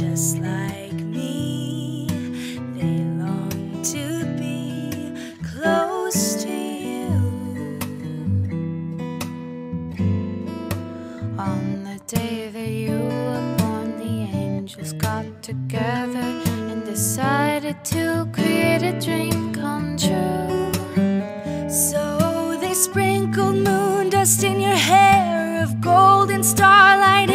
Just like me, they long to be close to you. On the day that you were born, the angels got together and decided to create a dream come true. So they sprinkled moon dust in your hair of golden starlight.